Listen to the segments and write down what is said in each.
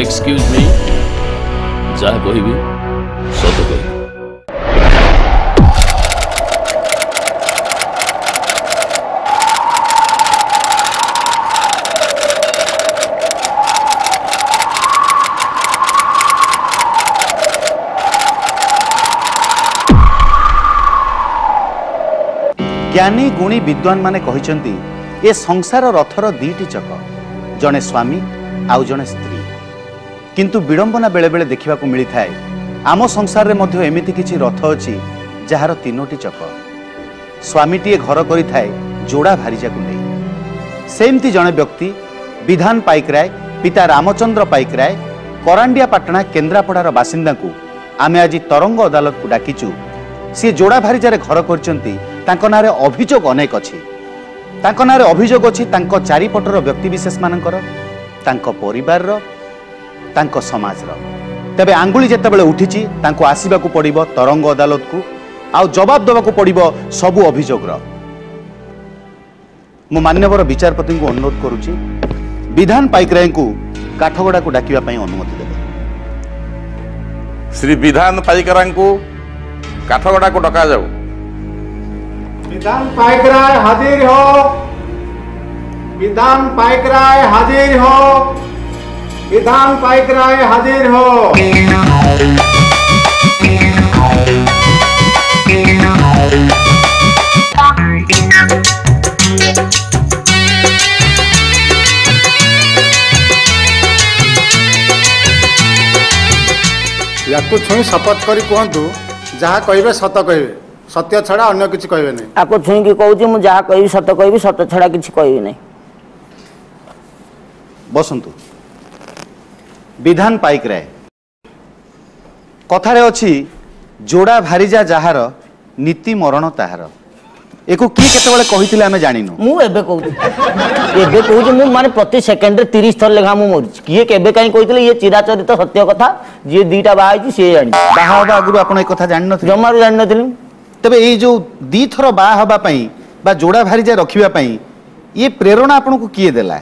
excuse me चाहे कोई भी सो तो कोई ଜ୍ଞାନୀ ଗୁଣୀ ବିଦ୍ୱାନମାନେ କହିଛନ୍ତି ଏ ସଂସାର ରଥର ଦୁଇଟି ଚକ ଜଣେ ସ୍ୱାମୀ ଆଉ ଜଣେ ସ୍ତ୍ରୀ କିନ୍ତୁ ବିଡ଼ମ୍ବନା ବେଳେବେଳେ ଦେଖିବାକୁ ମିଳିଥାଏ ଆମ ସଂସାରରେ ମଧ୍ୟ ଏମିତି କିଛି ରଥ ଅଛି ଯାହାର ତିନୋଟି ଚକ ସ୍ୱାମୀଟିଏ ଘର କରିଥାଏ ଯୋଡ଼ା ଭାରିଜାକୁ ନେଇ ସେମିତି ଜଣେ ବ୍ୟକ୍ତି ବିଧାନ ପାଇକରାୟ ପିତା ରାମଚନ୍ଦ୍ର ପାଇକରାୟ କରାଣ୍ଡିଆ ପାଟଣା କେନ୍ଦ୍ରାପଡ଼ାର ବାସିନ୍ଦାଙ୍କୁ ଆମେ ଆଜି ତରଙ୍ଗ ଅଦାଲତକୁ ଡାକିଛୁ ସିଏ ଯୋଡ଼ା ଭାରିଜାରେ ଘର କରିଛନ୍ତି ତାଙ୍କ ନାଁରେ ଅଭିଯୋଗ ଅନେକ ଅଛି ତାଙ୍କ ନାଁରେ ଅଭିଯୋଗ ଅଛି ତାଙ୍କ ଚାରିପଟର ବ୍ୟକ୍ତିବିଶେଷମାନଙ୍କର ତାଙ୍କ ପରିବାରର ତାଙ୍କ ସମାଜର ତେବେ ଆଙ୍ଗୁଳି ଯେତେବେଳେ ଉଠିଛି ତାଙ୍କୁ ଆସିବାକୁ ପଡ଼ିବ ତରଙ୍ଗ ଅଦାଲତକୁ ଆଉ ଜବାବ ଦେବାକୁ ପଡ଼ିବ ସବୁ ଅଭିଯୋଗର ମୁଁ ମାନ୍ୟବର ବିଚାରପତିଙ୍କୁ ଅନୁରୋଧ କରୁଛି ବିଧାନ ପାଇକରାୟଙ୍କୁ କାଠଗଡ଼ାକୁ ଡାକିବା ପାଇଁ ଅନୁମତି ଦେବେ ଶ୍ରୀ ବିଧାନ ପାଇକରାଙ୍କୁ କାଠଗଡ଼ାକୁ ଡକାଯାଉ ବିଧାନ ପାଇକରାୟ ହାଜିର ହୋ ବିଧାନ ପାଇକରାୟ ହାଜିର ହ विधान पाइक राय हाजिर हो याकु छुई शपथ कर जहाँ कह सत कह सत्य छड़ा अन्य किसी कहे ना या छुई कह जहाँ कह सत कह सत छड़ा कि कह बसंत ବିଧାନ ପାଇକରାଏ କଥାରେ ଅଛି ଯୋଡ଼ା ଭାରିଜା ଯାହାର ନୀତି ମରଣ ତାହାର ଏକୁ କିଏ କେତେବେଳେ କହିଥିଲେ ଆମେ ଜାଣିନୁ ମୁଁ ଏବେ କହୁଛି ଏବେ କହୁଛି ମୁଁ ମାନେ ପ୍ରତି ସେକେଣ୍ଡରେ ତିରିଶ ଥର ଲେଖା ମୁଁ ମରୁଛି କିଏ କେବେ କାହିଁ କହିଥିଲେ ଇଏ ଚିରାଚରିତ ସତ୍ୟ କଥା ଯିଏ ଦୁଇଟା ବାହା ହେଇଛି ସିଏ ଜାଣିଛି ବାହା ହେବା ଆଗରୁ ଆପଣ ଏ କଥା ଜାଣିନଥିଲେ ଜମାରୁ ଜାଣିନଥିଲି ତେବେ ଏଇ ଯୋଉ ଦିଥର ବାହା ହେବା ପାଇଁ ବା ଯୋଡ଼ା ଭାରିଜା ରଖିବା ପାଇଁ ଇଏ ପ୍ରେରଣା ଆପଣଙ୍କୁ କିଏ ଦେଲା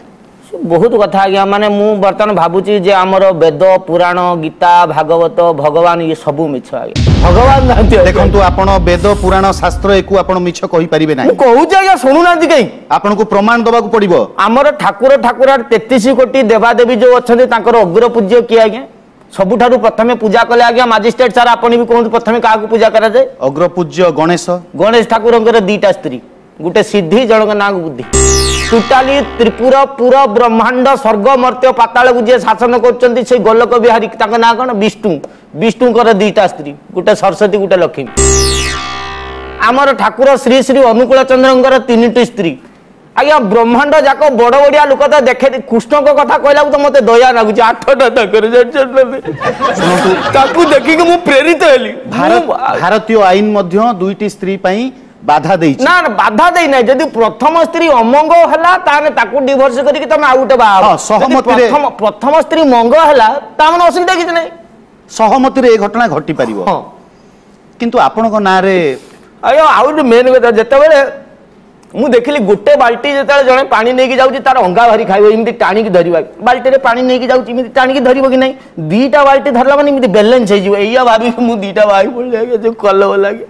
ବହୁତ କଥା ଆଜ୍ଞା ମାନେ ମୁଁ ବର୍ତ୍ତମାନ ଭାବୁଛି ଯେ ଆମର ବେଦ ପୁରାଣ ଗୀତା ଭାଗବତ ଭଗବାନ ଇଏ ସବୁ ମିଛ ଆଜ୍ଞା ଭଗବାନ ନାହାନ୍ତି ଦେଖନ୍ତୁ ଆପଣ ବେଦ ପୁରାଣ ଶାସ୍ତ୍ର ଏକୁ ଆପଣ ମିଛ କହିପାରିବେ ନାହିଁ କହୁଛି ଆଜ୍ଞା ଶୁଣୁନାହାନ୍ତି କାହିଁ ଆପଣଙ୍କୁ ପ୍ରମାଣ ଦେବାକୁ ପଡିବ ଆମର ଠାକୁର ଠାକୁରା ତେତିଶ କୋଟି ଦେବାଦେବୀ ଯୋଉ ଅଛନ୍ତି ତାଙ୍କର ଅଗ୍ର ପୂଜ୍ୟ କିଏ ଆଜ୍ଞା ସବୁଠାରୁ ପ୍ରଥମେ ପୂଜା କଲେ ଆଜ୍ଞା ମାଜିଷ୍ଟ୍ରେଟ ସାର୍ ଆପଣ ବି କୁହନ୍ତୁ ପ୍ରଥମେ କାହାକୁ ପୂଜା କରାଯାଏ ଅଗ୍ରପୂଜ୍ୟ ଗଣେଶ ଗଣେଶ ଠାକୁରଙ୍କର ଦିଟା ସ୍ତ୍ରୀ ଗୋଟେ ସିଦ୍ଧି ଜଣଙ୍କ ନାଁ ବୁଦ୍ଧି ଟୋଟାଲି ତ୍ରିପୁର ପୁର ବ୍ରହ୍ମାଣ୍ଡ ସ୍ୱର୍ଗ ମର୍ତ୍ତ୍ୟ ପାତାଳକୁ ଯିଏ ଶାସନ କରୁଛନ୍ତି ସେ ଗୋଲକ ବିହାରୀ ତାଙ୍କ ନାଁ କ'ଣ ବିଷ୍ଣୁ ବିଷ୍ଣୁଙ୍କର ଦୁଇଟା ସ୍ତ୍ରୀ ଗୋଟେ ସରସ୍ୱତୀ ଗୋଟେ ଲକ୍ଷ୍ମୀ ଆମର ଠାକୁର ଶ୍ରୀ ଶ୍ରୀ ଅନୁକୂଳ ଚନ୍ଦ୍ରଙ୍କର ତିନିଟି ସ୍ତ୍ରୀ ଆଜ୍ଞା ବ୍ରହ୍ମାଣ୍ଡ ଯାକ ବଡ଼ ବଡ଼ିଆ ଲୋକ ତ ଦେଖେ କୃଷ୍ଣଙ୍କ କଥା କହିଲାକୁ ତ ମୋତେ ଦୟା ଲାଗୁଛି ଆଠଟା ତାଙ୍କର ତାକୁ ଦେଖିକି ମୁଁ ପ୍ରେରିତ ହେଲି ଭାରତୀୟ ଆଇନ ମଧ୍ୟ ଦୁଇଟି ସ୍ତ୍ରୀ ପାଇଁ ବାଧା ଦେଇଛି ନା ବାଧା ଦେଇ ନାହିଁ ଯଦି ପ୍ରଥମ ସ୍ତ୍ରୀ ଅମଙ୍ଗ ହେଲା ତାହେଲେ ତାକୁ ଡିଭୋର୍ସ କରିକି ତମେ ଆଉ ଗୋଟେ ବାହାର ପ୍ରଥମ ସ୍ତ୍ରୀ ମଙ୍ଗ ହେଲା ତାମାନେ ଅସୁବିଧା କିଛି ନାହିଁ ସହମତିରେ ଏ ଘଟଣା ଘଟିପାରିବ କିନ୍ତୁ ଆପଣଙ୍କ ନାଁରେ ଆଜ୍ଞା ଆଉ ଗୋଟେ ମେନ୍ କଥା ଯେତେବେଳେ ମୁଁ ଦେଖିଲି ଗୋଟେ ବାଲ୍ଟି ଯେତେବେଳେ ଜଣେ ପାଣି ନେଇକି ଯାଉଛି ତାର ଅଙ୍ଗା ଭାରି ଖାଇବ ଏମିତି ଟାଣିକି ଧରିବା ବାଲ୍ଟିରେ ପାଣି ନେଇକି ଯାଉଛି ଏମିତି ଟାଣିକି ଧରିବ କି ନାହିଁ ଦିଟା ବାଲ୍ଟି ଧରିଲା ମାନେ ଏମିତି ବ୍ୟାଲେନ୍ସ ହେଇଯିବ ଏଇଆ ଭାବିକି ମୁଁ ଦୁଇଟା ଭାଇ ପଡ଼ିଲେ ଯେଉଁ କଲବ ଲାଗେ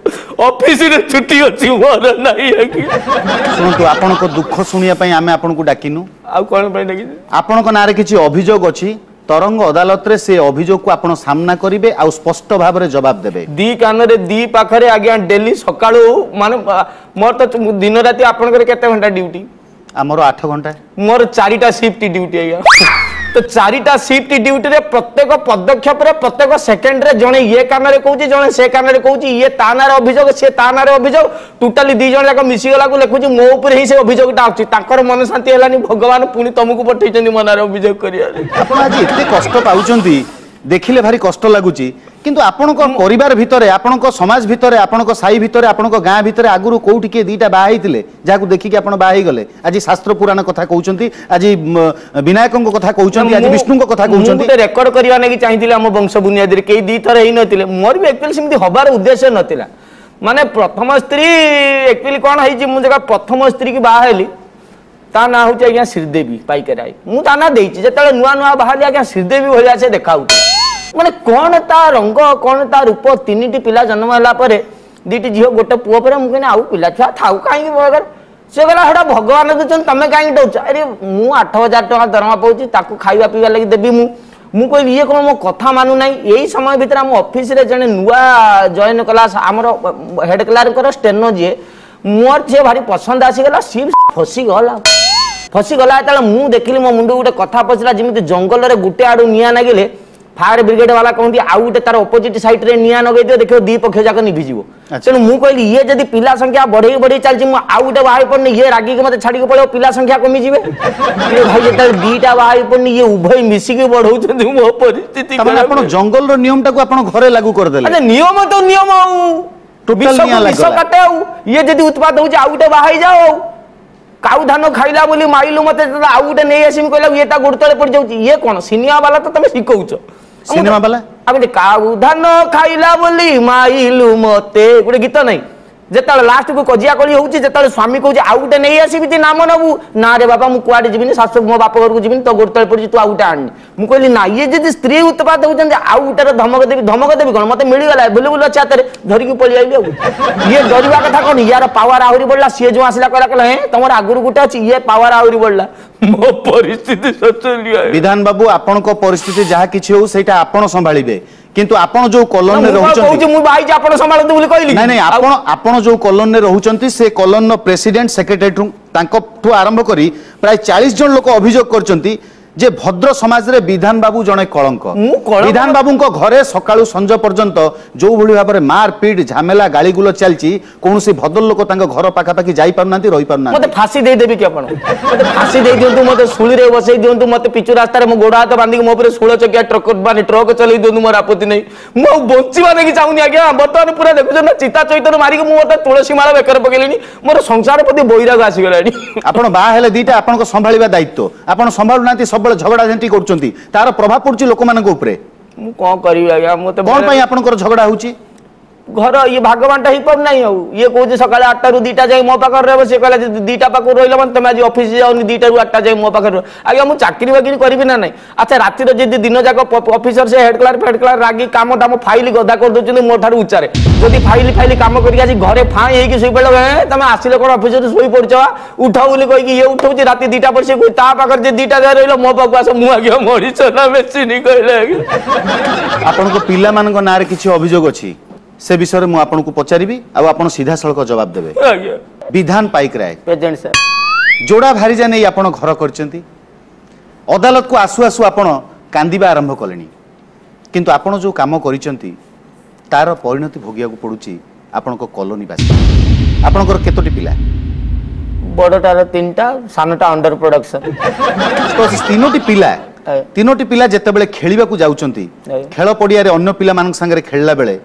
ଅଫିସରେ ଛୁଟି ଅଛି ମୋର ନାହିଁ ଶୁଣନ୍ତୁ ଆପଣଙ୍କ ଦୁଃଖ ଶୁଣିବା ପାଇଁ ଆମେ ଆପଣଙ୍କୁ ଡାକିନୁ ଆଉ କ'ଣ ପାଇଁ ଡାକିନୁ ଆପଣଙ୍କ ନାଁରେ କିଛି ଅଭିଯୋଗ ଅଛି তরঙ্গ আদালতরে সে অভিযোগকে আপনার সামনা করবে আউ স্পষ্ট ভাবে জবাব দেবে দি কানরে দি পাখরে আজ্ঞা ডেলি সকাল মানে মোর তো দিন রাতে আপনার কেতে ঘন্টা ডিউটি ଆମର ଆଠ ଘଣ୍ଟା ମୋର ଚାରିଟା ସିଫ୍ଟ ଡ୍ୟୁଟି ଆଜ୍ଞା ତ ଚାରିଟା ସିଫ୍ଟ ଡ୍ୟୁଟିରେ ପ୍ରତ୍ୟେକ ପଦକ୍ଷେପରେ ପ୍ରତ୍ୟେକ ସେକେଣ୍ଡରେ ଜଣେ ଇଏ କାନରେ କହୁଛି ଜଣେ ସେ କାନରେ କହୁଛି ଇଏ ତା ନାଁରେ ଅଭିଯୋଗ ସିଏ ତା ନାଁରେ ଅଭିଯୋଗ ଟୋଟାଲି ଦୁଇ ଜଣ ଯାକ ମିଶିଗଲାକୁ ଲେଖୁଛି ମୋ ଉପରେ ହିଁ ସେ ଅଭିଯୋଗଟା ଆସୁଛି ତାଙ୍କର ମନ ଶାନ୍ତି ହେଲାନି ଭଗବାନ ପୁଣି ତମକୁ ପଠେଇଛନ୍ତି ମୋ ନାଁରେ ଅଭିଯୋଗ କରିବା ଆପଣ ଆଜି ଏତେ କଷ୍ଟ ପାଉଛନ୍ତି ଦେଖିଲେ ଭାରି କଷ୍ଟ ଲାଗୁଛି କିନ୍ତୁ ଆପଣଙ୍କ ପରିବାର ଭିତରେ ଆପଣଙ୍କ ସମାଜ ଭିତରେ ଆପଣଙ୍କ ସାହି ଭିତରେ ଆପଣଙ୍କ ଗାଁ ଭିତରେ ଆଗରୁ କେଉଁଠି କିଏ ଦୁଇଟା ବାହା ହେଇଥିଲେ ଯାହାକୁ ଦେଖିକି ଆପଣ ବାହା ହେଇଗଲେ ଆଜି ଶାସ୍ତ୍ର ପୁରାଣ କଥା କହୁଛନ୍ତି ଆଜି ବିନାୟକଙ୍କ କଥା କହୁଛନ୍ତି ଆଜି ବିଷ୍ଣୁଙ୍କ କଥା କହୁଛନ୍ତି ରେକର୍ଡ କରିବା ଲାଗି ଚାହିଁଥିଲେ ଆମ ବଂଶ ବୁନିଆଦିରେ କେହି ଦୁଇଥର ହେଇନଥିଲେ ମୋର ବି ଆକ୍ଚୁଆଲି ସେମିତି ହବାର ଉଦ୍ଦେଶ୍ୟ ନଥିଲା ମାନେ ପ୍ରଥମ ସ୍ତ୍ରୀ ଆକ୍ଚୁଆଲି କ'ଣ ହେଇଛି ମୁଁ ଯେଗା ପ୍ରଥମ ସ୍ତ୍ରୀକି ବାହା ହେଲି ତା ନାଁ ହେଉଛି ଆଜ୍ଞା ଶ୍ରୀଦେବୀ ପାଇକରାଇ ମୁଁ ତା ନାଁ ଦେଇଛି ଯେତେବେଳେ ନୂଆ ନୂଆ ବାହାରିଲି ଆଜ୍ଞା ଶ୍ରୀଦେବୀ ଭଳିଆ ସେ ଦେଖାଉଛି ମାନେ କ'ଣ ତା ରଙ୍ଗ କ'ଣ ତା ରୂପ ତିନିଟି ପିଲା ଜନ୍ମ ହେଲା ପରେ ଦୁଇଟି ଝିଅ ଗୋଟେ ପୁଅ ପରେ ମୁଁ କହିଲି ଆଉ ପିଲା ଛୁଆ ଥାଉ କାହିଁକି ବଳକାର ସେ କହିଲା ସେଟା ଭଗବାନ ଦେଉଛନ୍ତି ତମେ କାହିଁକି ଦେଉଛ ଆରେ ମୁଁ ଆଠ ହଜାର ଟଙ୍କା ଦରମା ପାଉଛି ତାକୁ ଖାଇବା ପିଇବା ଲାଗି ଦେବି ମୁଁ ମୁଁ କହିଲି ଇଏ କ'ଣ ମୋ କଥା ମାନୁନାହିଁ ଏଇ ସମୟ ଭିତରେ ଆମ ଅଫିସରେ ଜଣେ ନୂଆ ଜଏନ୍ କଲା ଆମର ହେଡ୍ କ୍ଲାର୍କର ଷ୍ଟେନୋ ଯିଏ ମୋର ଯିଏ ଭାରି ପସନ୍ଦ ଆସିଗଲା ସିଏ ଫସିଗଲା ଫସିଗଲା ଯେତେବେଳେ ମୁଁ ଦେଖିଲି ମୋ ମୁଣ୍ଡକୁ ଗୋଟେ କଥା ପଶିଲା ଯେମିତି ଜଙ୍ଗଲରେ ଗୋଟେ ଆଡ଼ୁ ନିଆଁ ଲାଗିଲେ ফায়ার ব্রিগেড বালা কহতি আউ গোটে তার অপোজিট সাইডে নিয়া লগাই দিও দেখো দুই পক্ষ যাক নিভিযোগ তেমন মু কহিলি ইয়ে যদি পিলা সংখ্যা বড়াই বড়াই চালছি মু আউ গোটে বাহাই পড়নি ইয়ে রাগিকি মতো ছাড়িকি পড়ে পিলা সংখ্যা কমি যাবে ভাই যেতে দুইটা বাহাই পড়নি ইয়ে উভয় মিশিকি বড়াউছন্তি মো পরিস্থিতি তাহলে আপন জঙ্গলর নিয়মটাকু আপন ঘরে লাগু করে দেলে আরে নিয়ম তো নিয়ম আউ টোটাল নিয়া লাগা বিষ কাটে আউ ইয়ে যদি উৎপাদ হউছে আউ গোটে বাহাই যাও কাউ ধান খাইলা বলি মাইলু মতে আউ গোটে নেই আসিমি কইলা ইয়ে তা গোড় তলে পড়ি যাউছি ইয়ে কোন সিনিয়া বালা তো তুমি শিখাউছ সিনেমা বালা ଆଉ କାଉ ଧାନ ଖାଇଲା ବୋଲି ମାଇଲୁ ମତେ ଗୋଟେ ଗୀତ ନାହିଁ যেতবে লাস্টকু কজিয়াকলি হচ্ছে যেতবে স্বামী কৌছে আউ গোটে নেই আসবি তুই নাম নবু না রে বাবা মু কুয়াড়ে যাবিনি শাশু মো বাপ ঘরকু যাবিনি তো গোড় তলে পড়ছি তু আউ গোটে আনি মু কহিলি না ইয়ে যদি স্ত্রী উৎপাত হচ্ছেন আউ গোটার ধমক দেবি ধমক দেবি কোণ মতো মিলিগলা বুলু বুলু আছে হাতের ধরিকি পলি আইলি আউ ইয়ে ডরিবা কথা কোণ ইয়ার পাওয়ার আহুরি বড়লা সিয়ে যে আসিলা কহিলা কহিলা হ্যাঁ তোমার আগুরু গোটে আছে ইয়ে পাওয়ার আহুরি বড়লা ମୋ ପରିସ୍ଥିତି ଶୋଚନୀୟ ବିଧାନ ବାବୁ ଆପଣଙ୍କ ପରିସ୍ଥିତି ଯାହା କିଛି ହଉ ସେଇଟା ଆପଣ ସମ୍ଭାଳିବେ কিন্তু আপনার যে কলোনি রহুচন্তি ভাই যে আপন সম্ভালতে বলি কইলি নাই নাই আপন আপন যে কলোনি রহুচন্তি সে কলোনর প্রেসিডেন্ট সেক্রেটারি তাঙ্ক আরম্ভ করে প্রায় চাশ জন লোক অভিযোগ করছেন যে ভদ্র সমাজের বিধান বাবু জনে কলঙ্ক বিধান বাবুঙ্ক ঘরে সকাল সঞ্জ পর্যন্ত যেভাবে ভাবে মারপিট ঝামেলা গাড়িগুলো চালছি কৌশি লোক তাঁর ঘর পাখাপাখি যাই পু না রই পু না মতো ফাঁসি দেইদেবি কি আপনার ফাঁসি দিয়ে দিও মতো শুড়ি বসাই দিও মতো পিচু রাস্তায় মো গোড় হাত বাঁধিকি মো উপরে ষোল চকিয়া ট্রক মানে ট্রক চলাই দিও মোর আপত্তি নেই মু বঞ্চিবা দেখি চাহুনি আজ্ঞা বর্তমানে পুরা দেখুছেন না চিতা চৈতন মারিকি মু মতো তুলসী মালা বেকার পকাইলি মোর সংসার প্রতি বৈরাগ আসিগলানি আপনার বাহা হলে দুইটা আপনার সম্ভাড়া দায়িত্ব আপনার সম্ভাড়ু না সব ସବୁବେଳେ ଝଗଡ଼ା ଝାଣ୍ଟି କରୁଛନ୍ତି ତାର ପ୍ରଭାବ ପଡୁଛି ଲୋକମାନଙ୍କ ଉପରେ ମୁଁ କଣ କରିବି ଆଜ୍ଞା ମୁଁ କଣ ପାଇଁ ଆପଣଙ୍କର ଝଗଡ଼ା ହଉଛି ଘର ଇଏ ଭାଗ ବାଣ୍ଟା ହେଇପାରୁନାହିଁ ଆଉ ଇଏ କହୁଛି ସକାଳେ ଆଠଟାରୁ ଦୁଇଟା ଯାଇ ମୋ ପାଖରେ ରହିବ ସେ କହିଲା ଦୁଇଟା ପାଖରୁ ରହିଲା ମାନେ ତମେ ଆଜି ଅଫିସ ଯାଉନି ଦୁଇଟାରୁ ଆଠଟା ଯାଇ ମୋ ପାଖରେ ଆଜ୍ଞା ମୁଁ ଚାକିରି ବାକିରି କରିବି ନା ନାହିଁ ଆଚ୍ଛା ରାତିରେ ଯଦି ଦିନ ଯାକ ଅଫିସର ସେ ହେଡ କ୍ଲାର୍କ ଫେଡ କ୍ଲାର୍କ ରାଗି କାମ ଦାମ ଫାଇଲ ଗଦା କରିଦେଉଛନ୍ତି ମୋ ଠାରୁ ଉଚ୍ଚାରେ ଯଦି ଫାଇଲ ଫାଇଲ କାମ କରିକି ଆଜି ଘରେ ଫାଁ ହେଇକି ଶୋଇପଡ଼ିଲ ତମେ ଆସିଲେ କ'ଣ ଅଫିସରୁ ଶୋଇପଡ଼ିଛ ଉଠ ବୋଲି କହିକି ଇଏ ଉଠଉଛି ରାତି ଦୁଇଟା ପରେ ସେ ତା ପାଖରେ ଯଦି ଦୁଇଟା ଯାଏ ରହିଲ ମୋ ପାଖକୁ ଆସ ମୁଁ ଆଜ୍ଞା ମରିଛ ନା ମେସିନି କହିଲେ ଆଜ୍ଞା ଆପଣଙ୍କ ପିଲାମାନଙ୍କ ନାଁରେ କିଛି ଅଭିଯୋଗ ଅଛି সে বিষয়ে মু আপনার পচারি আপনার সিধাসলখ জবাব দেবে বিধান পাইক রায় যোড়া ভারিজা নেই আপনার ঘর করছেন অদালত কু আসু আসু আপনার কান্দিবা আরম্ভ কলে কিন্তু আপনার যে কাম করছেন তার পরিণতি ভোগিয়া পড়ুছি আপনার কলোনিবাসী আপনার কতটি পিলা বড়টার তিনটা সানটা অন্ডর প্রোডকশন তো তিনোটি পিলা তিনোটি পিলা যেতবে খেলা যাচ্ছেন খেল পড়িয়ার অন্য পিলা সাংরে খেলা বেড়ে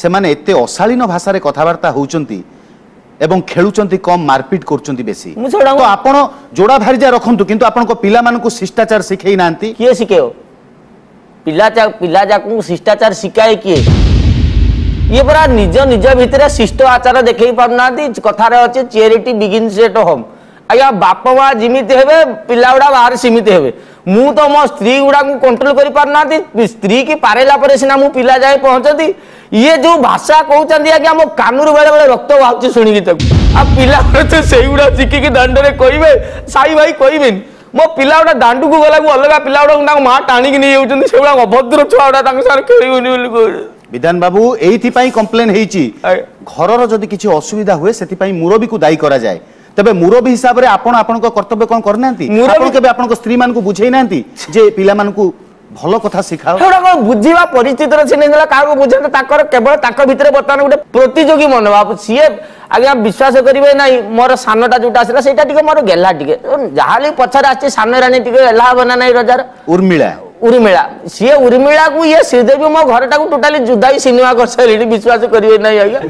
ସେମାନେ ଏତେ ଅଶାଳୀନ ଭାଷାରେ କଥାବାର୍ତ୍ତା ହେଉଛନ୍ତି ଏବଂ ଖେଳୁଛନ୍ତି କମ୍ ମାରପିଟ କରୁଛନ୍ତି ବେଶୀ ତ ଆପଣ ଯୋଡ଼ା ଭାରିଜା ରଖନ୍ତୁ କିନ୍ତୁ ଆପଣଙ୍କ ପିଲାମାନଙ୍କୁ ଶିଷ୍ଟାଚାର ଶିଖେଇ ନାହାନ୍ତି କିଏ ଶିଖେଇବ ପିଲା ପିଲା ଯାକୁ ଶିଷ୍ଟାଚାର ଶିଖାଏ କିଏ ଇଏ ପରା ନିଜ ନିଜ ଭିତରେ ଶିଷ୍ଟ ଆଚାର ଦେଖେଇ ପାରୁନାହାନ୍ତି କଥାରେ ଅଛି ଚିଆରିଟି ବିଗିନ୍ସ ଏଟ୍ ହୋମ୍ ଆଜ୍ଞା ବାପା ମା ଯେମିତି ହେବେ ପିଲାଗୁଡ଼ା ବାହାରେ ସେମିତି ହେବେ ମୁଁ ତ ମୋ ସ୍ତ୍ରୀ ଗୁଡ଼ାକୁ କଣ୍ଟ୍ରୋଲ କରିପାରୁନାହାନ୍ତି ସ୍ତ୍ରୀକି କି ପରେ ସିନା ମୁଁ ପିଲା ଯାଏ ପହଞ୍ଚନ୍ତି ଇଏ ଯେଉଁ ଭାଷା କହୁଛନ୍ତି ଆଜ୍ଞା ମୋ କାନରୁ ବେଳେ ବେଳେ ରକ୍ତ ବାହାରୁଛି ଶୁଣିକି ତାକୁ ଆଉ ପିଲାମାନେ ତ ସେଇଗୁଡ଼ା ଶିଖିକି ଦାଣ୍ଡରେ କହିବେ ସାଇ ଭାଇ କହିବେନି ମୋ ପିଲା ଗୁଡ଼ା ଦାଣ୍ଡକୁ ଗଲାକୁ ଅଲଗା ପିଲା ଗୁଡ଼ାକୁ ତାଙ୍କ ମା ଟାଣିକି ନେଇଯାଉଛନ୍ତି ସେଗୁଡ଼ା ଅଭଦ୍ର ଛୁଆ ଗୁଡ଼ା ତାଙ୍କ ସାଙ୍ଗରେ ଖେଳିବନି ବୋଲି କହୁଛନ୍ତି বিধান বাবু এইথিপাই কমপ্লেন হয়েছি ঘরর যদি কিছু অসুবিধা হুয়ে সেপাই মুরবীকে ଦାୟୀ କରାଯାଏ তবে মুরবী হিসাবে আপনার আপনার কর্তব্য কম করে না আপনার কেবে আপনার স্ত্রী মানুষ বুঝাই না যে পিলা মানুষ ভাল কথা শিখাও সেটা কোন বুঝিবা পরিচিতর ছিনে গেল কাকু বুঝাতে তাকর কেবল তাক ভিতরে বর্তমান গোটে প্রতিযোগী মনোভাব সিয়ে আজ্ঞা বিশ্বাস করিবে নাই মোর সানটা যেটা আসলে সেটা টিকে মোর গেলা টিকে যাহা পছরে আসছে সান রানী টিকে গেলা হব না নাই রজার উর্মিলা ଉର୍ମିଳା ସିଏ ଉର୍ମିଳାକୁ ଇଏ ଶ୍ରୀଦେବୀ ମୋ ଘରଟାକୁ ଟୋଟାଲି ଯୁଦାଇ ସିନେମା କରିସାରିଲେଣି ବିଶ୍ୱାସ କରିବେ ନାହିଁ ଆଜ୍ଞା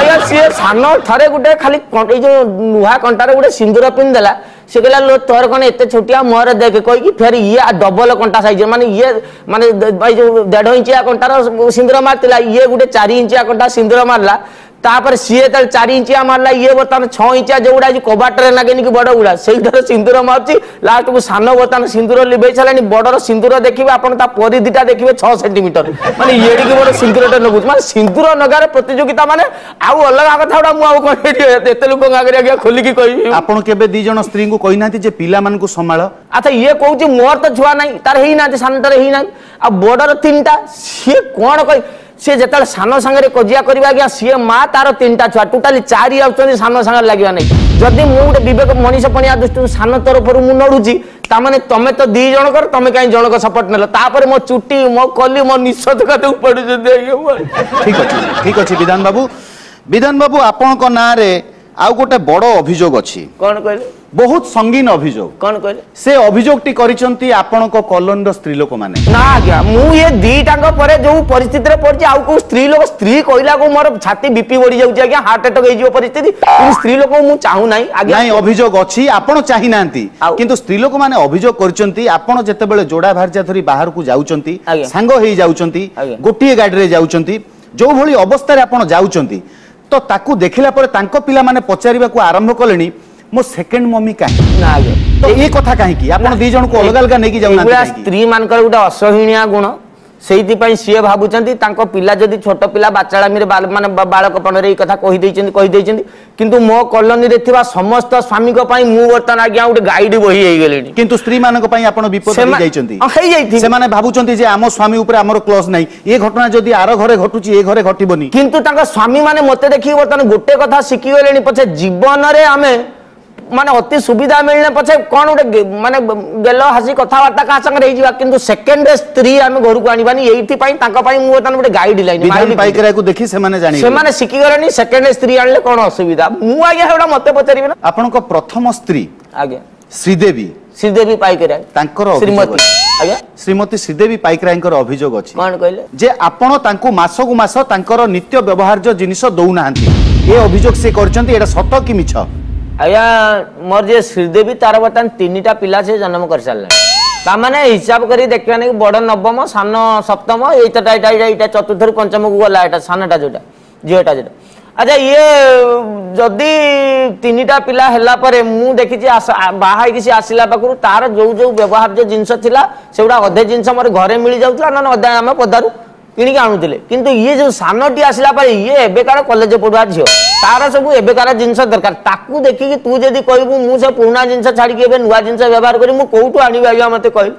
ଆଜ୍ଞା ସିଏ ସାନ ଥରେ ଗୋଟେ ଖାଲି ଏଇ ଯୋଉ ଲୁହା କଣ୍ଟାରେ ଗୋଟେ ସିନ୍ଦୁର ପିନ୍ଧିଦେଲା ସେ କହିଲା ଲୋ ତୋର କ'ଣ ଏତେ ଛୋଟିଆ ମୁହଁରେ ଦେଖେ କହିକି ଫେର ଇଏ ଡବଲ କଣ୍ଟା ସାଇଜ ମାନେ ଇଏ ମାନେ ଏଇ ଯୋଉ ଦେଢ଼ ଇଞ୍ଚିଆ କଣ୍ଟାର ସିନ୍ଦୁର ମାରିଥିଲା ଇଏ ଗୋଟେ ଚାରି ଇଞ୍ଚିଆ କଣ୍ଟା ସିନ୍ଦୁର ମାରିଲା তারপরে সিয়ে তাহলে চারি ইঞ্চিয়া মারলা ইয়ে বর্তমান ছ ইঞ্চিয়া যেগুড়া যে কবাটরে লাগেনি কি বড় গুড়া সেইটার সিন্দুর মারুছি লাস্টকু সান বর্তমান সিন্দুর লিভাই সারি বড় সিন্দুর দেখবে আপনার তা পরিধিটা দেখবে ছ সেটিমিটর মানে ইয়েডিকি বড় সিন্দুরটা নগুছি মানে সিন্দুর নগার প্রতিযোগিতা মানে আউ অলগা কথা গুড়া মুখ কে এত লোক আগে আগে খোলিকি কই আপনার কেবে দুই জন স্ত্রী কু কই না যে পিলা মানকু সম্ভাল আচ্ছা ইয়ে কৌছি মোর তো ছুয়া নাই তার হেই নাতি সানটারে হই না আর বড় তিনটা সি কোন কই সে যেতবে সান সাংরে কজিয়া করবে আজ্ঞা সি মা তার তিনটা ছুয়া টোটালি চারি আসছেন সান সাংরে লাগবে না যদি মু গোটে বিবেক মনীষ পণিয়া দৃষ্টি সান তরফর মু নড়ুছি তা মানে তুমি তো দুই জনকর তুমি কাই জনক সপোর্ট নেল তাপরে মো চুটি মো কলি মো নিঃশ্বাস কথা উপড়ুଛନ୍ତି ঠিক আছে ঠিক আছে বিধান বাবু বিধান বাবু আপনার নাঁরে আউ গোটে বড় অভিযোগ অছি কোন কহিলে ବହୁତ ସଙ୍ଗୀନ ଅଭିଯୋଗ କ'ଣ କହିଲେ ସେ ଅଭିଯୋଗଟି କରିଛନ୍ତି ଆପଣଙ୍କ କଲୋନୀର ସ୍ତ୍ରୀ ଲୋକମାନେ ନା ଆଜ୍ଞା ମୁଁ ଏ ଦିଟାଙ୍କ ପରେ ଯୋଉ ପରିସ୍ଥିତିରେ ପଡିଛି ଆଉ କୋଉ ସ୍ତ୍ରୀ ଲୋକ ସ୍ତ୍ରୀ କହିଲାକୁ ମୋର ଛାତି ବିପି ବଢିଯାଉଛି ଆଜ୍ଞା ହାର୍ଟ ଆଟାକ୍ ହେଇଯିବ ପରିସ୍ଥିତି କିନ୍ତୁ ସ୍ତ୍ରୀ ଲୋକଙ୍କୁ ମୁଁ ଚାହୁଁନାହିଁ ଆଜ୍ଞା ନାଇଁ ଅଭିଯୋଗ ଅଛି ଆପଣ ଚାହିଁନାହାନ୍ତି କିନ୍ତୁ ସ୍ତ୍ରୀ ଲୋକମାନେ ଅଭିଯୋଗ କରିଛନ୍ତି ଆପଣ ଯେତେବେଳେ ଯୋଡ଼ା ଭାର୍ଯ୍ୟା ଧରି ବାହାରକୁ ଯାଉଛନ୍ତି ସାଙ୍ଗ ହେଇ ଯାଉଛନ୍ତି ଗୋଟିଏ ଗାଡ଼ିରେ ଯାଉଛନ୍ତି ଯୋଉଭଳି ଅବସ୍ଥାରେ ଆପଣ ଯାଉଛନ୍ତି ତ ତାକୁ ଦେଖିଲା ପରେ ତାଙ୍କ ପିଲାମାନେ ପଚାରିବାକୁ ଆରମ୍ଭ କଲେଣି ମୋ ସେକେଣ୍ଡ ମମି କାହିଁକି ନା ଆଜ୍ଞା ତ ଏ କଥା କାହିଁକି ଆପଣ ଦୁଇ ଜଣଙ୍କୁ ଅଲଗା ଅଲଗା ନେଇକି ଯାଉନାହାନ୍ତି ସ୍ତ୍ରୀ ମାନଙ୍କର ଗୋଟେ ଅସହନୀୟ ଗୁଣ ସେଇଥିପାଇଁ ସିଏ ଭାବୁଛନ୍ତି ତାଙ୍କ ପିଲା ଯଦି ଛୋଟ ପିଲା ବାଚାଳାମିରେ ମାନେ ବାଳକପଣରେ ଏଇ କଥା କହିଦେଇଛନ୍ତି କହିଦେଇଛନ୍ତି କିନ୍ତୁ ମୋ କଲୋନୀରେ ଥିବା ସମସ୍ତ ସ୍ୱାମୀଙ୍କ ପାଇଁ ମୁଁ ବର୍ତ୍ତମାନ ଆଜ୍ଞା ଗୋଟେ ଗାଇଡ୍ ବହି ହେଇଗଲିଣି କିନ୍ତୁ ସ୍ତ୍ରୀମାନଙ୍କ ପାଇଁ ଆପଣ ବିପଦ ହେଇଯାଇଛନ୍ତି ହେଇଯାଇଛି ସେମାନେ ଭାବୁଛନ୍ତି ଯେ ଆମ ସ୍ୱାମୀ ଉପରେ ଆମର କ୍ଲୋଜ୍ ନାହିଁ ଏ ଘଟଣା ଯଦି ଆର ଘରେ ଘଟୁଛି ଏ ଘରେ ଘଟିବନି କିନ୍ତୁ ତାଙ୍କ ସ୍ୱାମୀମାନେ ମୋତେ ଦେଖିକି ବର୍ତ୍ତମାନ ଗୋଟେ କଥା ଶିଖିଗଲେଣି ପଛେ ଜୀବନରେ ଆମେ ମାନେ ଅତି ସୁବିଧା ମିଳିଲେ ପଛେ କ'ଣ ଗୋଟେ ମାନେ ଗେଲ ହାସି କଥାବାର୍ତ୍ତା କାହା ସାଙ୍ଗରେ ହେଇଯିବା କିନ୍ତୁ ସେକେଣ୍ଡରେ ସ୍ତ୍ରୀ ଆମେ ଘରକୁ ଆଣିବାନି ଏଇଥିପାଇଁ ତାଙ୍କ ପାଇଁ ମୁଁ ବର୍ତ୍ତମାନ ଗୋଟେ ଗାଇଡ୍ ଲାଇନ୍ ଦେଖି ସେମାନେ ଜାଣି ସେମାନେ ଶିଖିଗଲେଣି ସେକେଣ୍ଡରେ ସ୍ତ୍ରୀ ଆଣିଲେ କ'ଣ ଅସୁବିଧା ମୁଁ ଆଜ୍ଞା ସେଗୁଡ଼ା ମତେ ପଚାରିବି ନା ଆପଣଙ୍କ ପ୍ରଥମ ସ୍ତ୍ରୀ ଆଜ୍ଞା ଶ୍ରୀଦେବୀ ଶ୍ରୀଦେବୀ ପାଇକରାୟ ତାଙ୍କର ଶ୍ରୀମତୀ ଆଜ୍ଞା ଶ୍ରୀମତୀ ଶ୍ରୀଦେବୀ ପାଇକରାୟଙ୍କର ଅଭିଯୋଗ ଅଛି କ'ଣ କହିଲେ ଯେ ଆପଣ ତାଙ୍କୁ ମାସକୁ ମାସ ତାଙ୍କର ନିତ୍ୟ ବ୍ୟବହାର୍ଯ୍ୟ ଜିନିଷ ଦଉନାହାନ୍ତି ଏ ଅଭିଯୋଗ ସେ କରିଛନ୍ତି ଏଇଟା ସତ କି ମିଛ ଆଜ୍ଞା ମୋର ଯିଏ ଶ୍ରୀଦେବୀ ତାର ବର୍ତ୍ତମାନ ତିନିଟା ପିଲା ସେ ଜନ୍ମ କରିସାରିଲାଣି ତାମାନେ ହିସାବ କରି ଦେଖିବା ନାକି ବଡ଼ ନବମ ସାନ ସପ୍ତମ ଏଇଟା ଏଇଟା ଏଇଟା ଏଇଟା ଚତୁର୍ଥରୁ ପଞ୍ଚମକୁ ଗଲା ଏଇଟା ସାନଟା ଯେଉଁଟା ଝିଅଟା ଯେଉଁଟା ଆଚ୍ଛା ଇଏ ଯଦି ତିନିଟା ପିଲା ହେଲା ପରେ ମୁଁ ଦେଖିଛି ବାହା ହେଇକି ସେ ଆସିଲା ପାଖରୁ ତାର ଯେଉଁ ଯେଉଁ ବ୍ୟବହାର୍ଯ୍ୟ ଜିନିଷ ଥିଲା ସେଗୁଡ଼ା ଅଧେ ଜିନିଷ ମୋର ଘରେ ମିଳିଯାଉଥିଲା ନହେଲେ ଅଧା ଆମେ ପଦାରୁ কিনিকি আনুলে কিন্তু ইয়ে যে সানটি আসলা পরে ইয়ে এবেকার কলেজ পড়ুয়া ঝিও তার সবু এবেকার জিনিস দরকার তাকে দেখি তু যদি কহবু মু সে পুরোনা জিনিস ছাড়িকি এবে নূয়া জিনিস ব্যবহার করি মু কোটু আনিবি আজ্ঞা মতো কহিল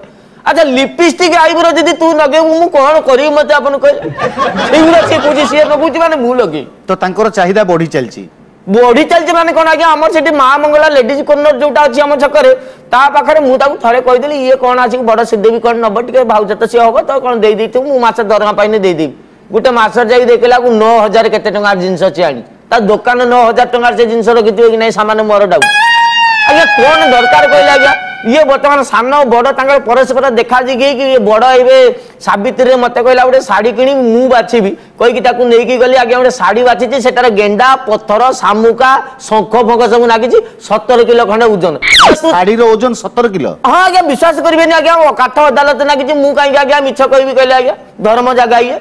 আচ্ছা লিপস্টিক আইব্রো যদি তু লগাইবু মু কোন করিবি মতো আপন কহিল সেইগুলো সে কହୁছি সে লগাউছি মানে মু লগাই তো তাঙ্কর চাহিদা বড়ি চালছি ବଢ଼ି ଚାଲିଛି ମାନେ କ'ଣ ଆଜ୍ଞା ଆମର ସେଠି ମା ମଙ୍ଗଳା ଲେଡିଜ୍ କର୍ଣ୍ଣର ଯେଉଁଟା ଅଛି ଆମ ଛକରେ ତା ପାଖରେ ମୁଁ ତାକୁ ଥରେ କହିଦେଲି ଇଏ କ'ଣ ଆସିକି ବଡ଼ ଶ୍ରୀଦେବୀ କ'ଣ ନେବ ଟିକେ ଭାଉଜ ତ ସିଏ ହେବ ତ କ'ଣ ଦେଇଦେଇଥିବୁ ମୁଁ ମାସ ଦରମା ପାଇନେ ଦେଇଦେବି ଗୋଟେ ମାସରେ ଯାଇ ଦେଖିଲାକୁ ନଅ ହଜାର କେତେ ଟଙ୍କା ଜିନିଷ ଅଛି ଆଣି ତା ଦୋକାନ ନଅ ହଜାର ଟଙ୍କାର ସେ ଜିନିଷ ରଖିଥିବେ କି ନାହିଁ ସାମାନ ମୋର ଡାଉଟ୍ আজ্ঞা কোন দরকার কহিলে আজ্ঞা ଇଏ ବର୍ତ୍ତମାନ ସାନ ବଡ଼ ତାଙ୍କର ପରସ୍ପର ଦେଖାଯିକି ଇଏ ବଡ଼ ଏବେ ସାବିତ୍ରୀରେ ମୋତେ କହିଲା ଗୋଟେ ଶାଢ଼ୀ କିଣି ମୁଁ ବାଛିବି କହିକି ତାକୁ ନେଇକି ଗଲି ଆଜ୍ଞା ଗୋଟେ ଶାଢ଼ୀ ବାଛିଛି ସେଟାର ଗେଣ୍ଡା ପଥର ଶାମୁକା ଶଙ୍ଖ ଫଙ୍ଖ ସବୁ ଲାଗିଛି ସତର କିଲୋ ଖଣ୍ଡେ ଓଜନ ଶାଢ଼ୀର ଓଜନ ସତର କିଲୋ ହଁ ଆଜ୍ଞା ବିଶ୍ୱାସ କରିବେନି ଆଜ୍ଞା କାଠ ଅଦାଲତ ଲାଗିଛି ମୁଁ କାହିଁକି ଆଜ୍ଞା ମିଛ କହିବି କହିଲେ ଆଜ୍ଞା ଧର୍ମ ଜାଗା ଇଏ